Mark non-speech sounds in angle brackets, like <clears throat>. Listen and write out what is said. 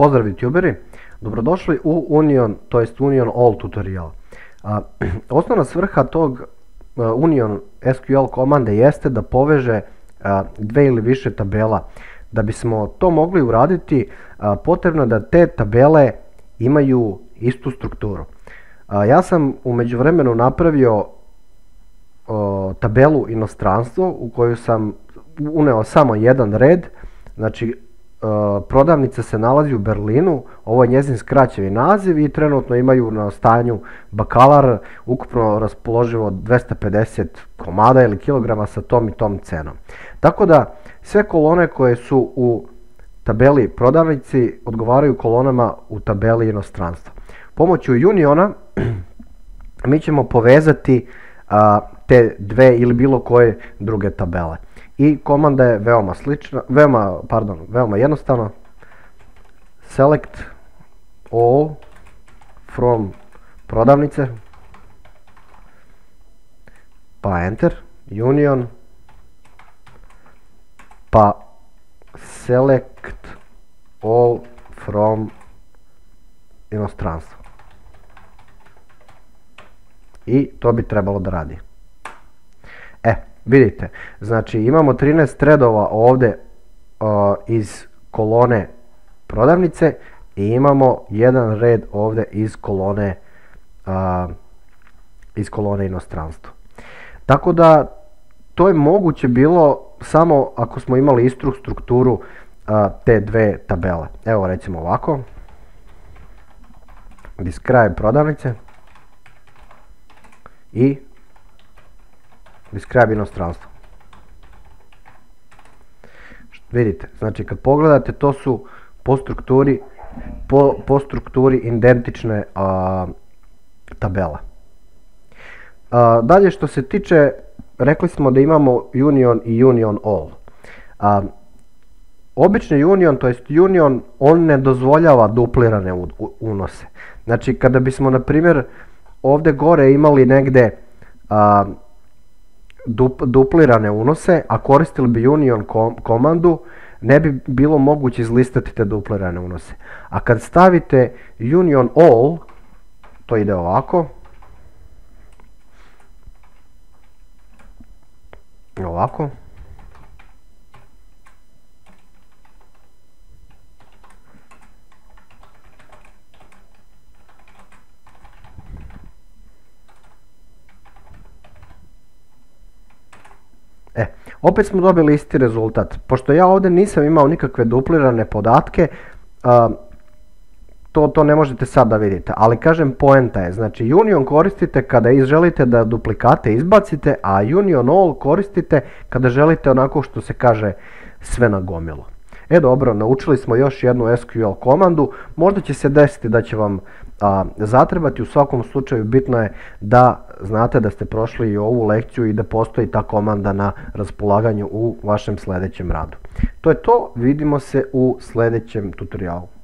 Pozdrav youtuberi, dobrodošli u Union, to jest Union All tutorial. A, <clears throat> osnovna svrha tog Union SQL komande jeste da poveže a, dve ili više tabela. Da bismo to mogli uraditi, a, potrebno je da te tabele imaju istu strukturu. Ja sam umeđu vremenu napravio tabelu inostranstvo u koju sam uneo samo jedan red, znači prodavnica se nalazi u Berlinu, ovo je njezin skraćevi naziv i trenutno imaju na stanju bakalar ukupno raspoloživo 250 komada ili kilograma sa tom i tom cenom. Tako da sve kolone koje su u tabeli prodavnici odgovaraju kolonama u tabeli inostranstva. Pomoću Uniona <clears throat> mi ćemo povezati a, te dve ili bilo koje druge tabele i komanda je veoma slična, veoma, pardon, veoma jednostavna. Select all from prodavnice, pa enter, union, pa select all from inostranstvo. I to bi trebalo da radi. Vidite, znači imamo 13 threadova ovde uh, iz kolone prodavnice i imamo jedan red ovde iz kolone uh, iz kolone inostranstvo. Tako da to je moguće bilo samo ako smo imali istu strukturu uh, te dve tabele. Evo recimo ovako. Describe prodavnice i describe inostranstvo. Vidite, znači kad pogledate to su po strukturi, po, po strukturi identične a, tabela. A, dalje što se tiče, rekli smo da imamo union i union all. A, obični union, to jest union, on ne dozvoljava duplirane unose. Znači kada bismo na primjer ovde gore imali negde a, dup, duplirane unose, a koristili bi union kom, komandu, ne bi bilo moguće izlistati te duplirane unose. A kad stavite union all, to ide ovako, ovako, E, opet smo dobili isti rezultat. Pošto ja ovde nisam imao nikakve duplirane podatke, to, to ne možete sad da vidite, ali kažem poenta je, znači union koristite kada želite da duplikate izbacite, a union all koristite kada želite onako što se kaže sve na gomilu. E dobro, naučili smo još jednu SQL komandu, možda će se desiti da će vam a, zatrebati, u svakom slučaju bitno je da znate da ste prošli i ovu lekciju i da postoji ta komanda na raspolaganju u vašem sledećem radu. To je to, vidimo se u sledećem tutorialu.